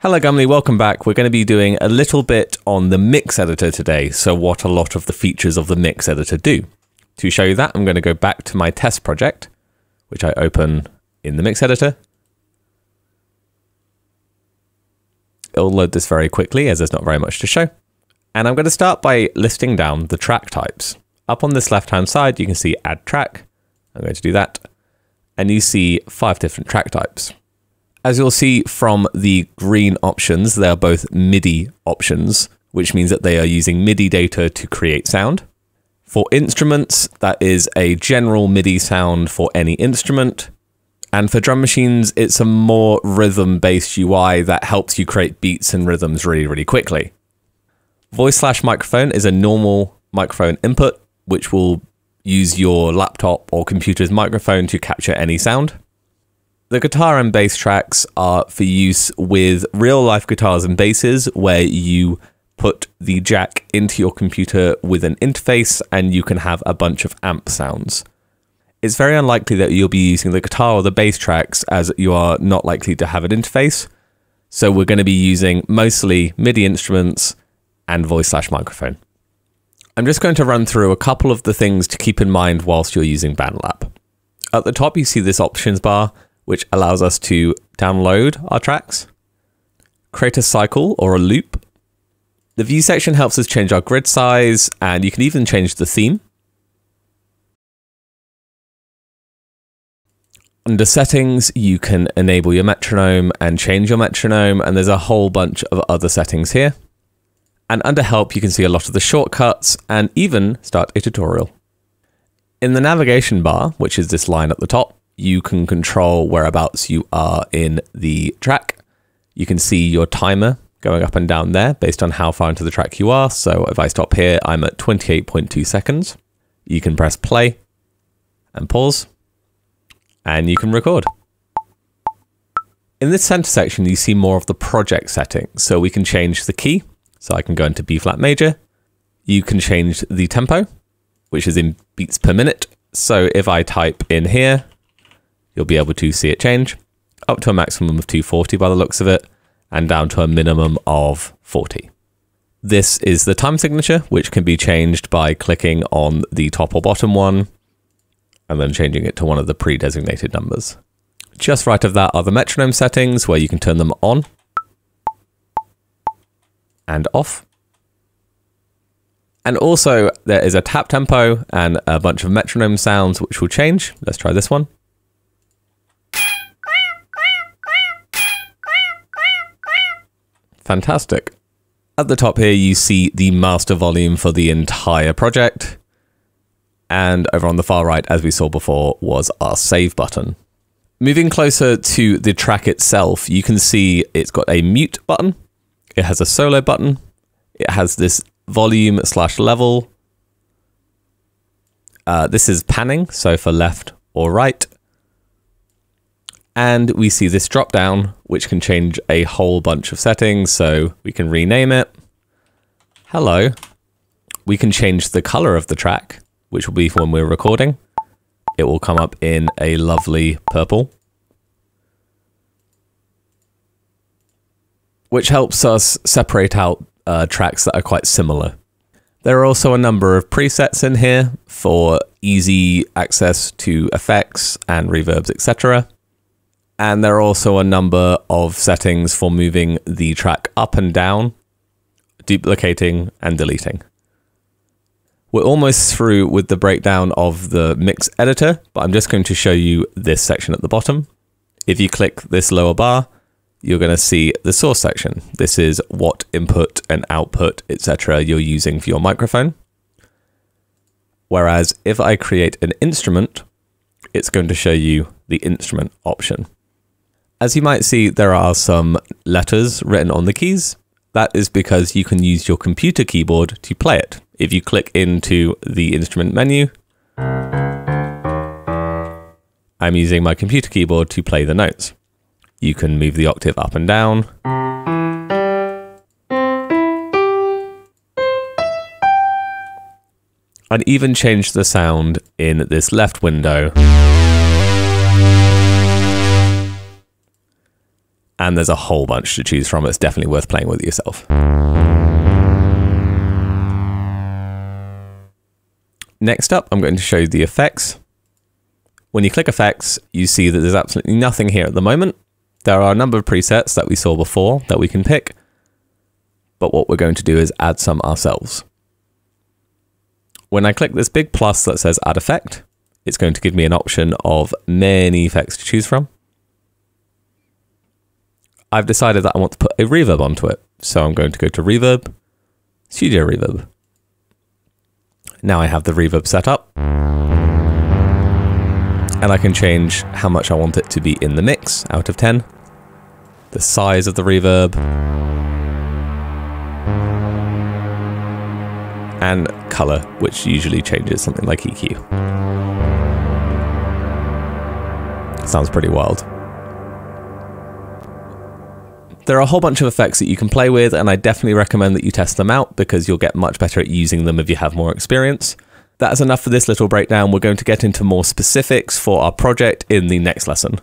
Hello Gumley, welcome back. We're going to be doing a little bit on the mix editor today, so what a lot of the features of the mix editor do. To show you that, I'm going to go back to my test project, which I open in the mix editor. It'll load this very quickly as there's not very much to show. And I'm going to start by listing down the track types. Up on this left-hand side, you can see add track. I'm going to do that. And you see five different track types. As you'll see from the green options, they are both MIDI options, which means that they are using MIDI data to create sound. For instruments, that is a general MIDI sound for any instrument. And for drum machines, it's a more rhythm based UI that helps you create beats and rhythms really, really quickly. Voice slash microphone is a normal microphone input, which will use your laptop or computer's microphone to capture any sound. The guitar and bass tracks are for use with real life guitars and basses where you put the jack into your computer with an interface and you can have a bunch of amp sounds. It's very unlikely that you'll be using the guitar or the bass tracks as you are not likely to have an interface. So we're going to be using mostly MIDI instruments and voice slash microphone. I'm just going to run through a couple of the things to keep in mind whilst you're using BandLab. At the top, you see this options bar which allows us to download our tracks, create a cycle or a loop. The view section helps us change our grid size, and you can even change the theme. Under settings, you can enable your metronome and change your metronome, and there's a whole bunch of other settings here. And under help, you can see a lot of the shortcuts and even start a tutorial. In the navigation bar, which is this line at the top, you can control whereabouts you are in the track. You can see your timer going up and down there based on how far into the track you are. So if I stop here, I'm at 28.2 seconds. You can press play and pause, and you can record. In this center section, you see more of the project settings. So we can change the key. So I can go into B flat major. You can change the tempo, which is in beats per minute. So if I type in here, you'll be able to see it change up to a maximum of 240 by the looks of it and down to a minimum of 40. This is the time signature, which can be changed by clicking on the top or bottom one and then changing it to one of the pre-designated numbers. Just right of that are the metronome settings where you can turn them on and off. And also there is a tap tempo and a bunch of metronome sounds which will change. Let's try this one. Fantastic. At the top here, you see the master volume for the entire project. And over on the far right, as we saw before, was our save button. Moving closer to the track itself, you can see it's got a mute button. It has a solo button. It has this volume slash level. Uh, this is panning, so for left or right. And we see this drop down, which can change a whole bunch of settings. So we can rename it. Hello. We can change the color of the track, which will be when we're recording. It will come up in a lovely purple. Which helps us separate out uh, tracks that are quite similar. There are also a number of presets in here for easy access to effects and reverbs, etc. And there are also a number of settings for moving the track up and down, duplicating and deleting. We're almost through with the breakdown of the mix editor, but I'm just going to show you this section at the bottom. If you click this lower bar, you're going to see the source section. This is what input and output, etc. you're using for your microphone. Whereas if I create an instrument, it's going to show you the instrument option. As you might see, there are some letters written on the keys. That is because you can use your computer keyboard to play it. If you click into the instrument menu, I'm using my computer keyboard to play the notes. You can move the octave up and down. And even change the sound in this left window. And there's a whole bunch to choose from. It's definitely worth playing with yourself. Next up, I'm going to show you the effects. When you click effects, you see that there's absolutely nothing here at the moment. There are a number of presets that we saw before that we can pick, but what we're going to do is add some ourselves. When I click this big plus that says add effect, it's going to give me an option of many effects to choose from. I've decided that I want to put a reverb onto it. So I'm going to go to reverb, studio reverb. Now I have the reverb set up. And I can change how much I want it to be in the mix out of 10. The size of the reverb. And color, which usually changes something like EQ. Sounds pretty wild. There are a whole bunch of effects that you can play with, and I definitely recommend that you test them out because you'll get much better at using them if you have more experience. That is enough for this little breakdown. We're going to get into more specifics for our project in the next lesson.